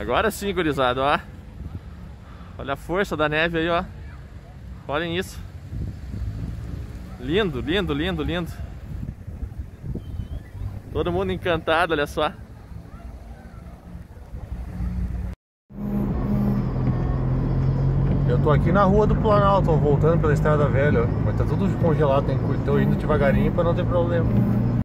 Agora sim, gurizada, ó. Olha a força da neve aí, ó. Olhem isso. Lindo, lindo, lindo, lindo. Todo mundo encantado, olha só. Eu tô aqui na rua do Planalto, voltando pela estrada velha, mas tá tudo congelado, tem que tô indo devagarinho pra não ter problema.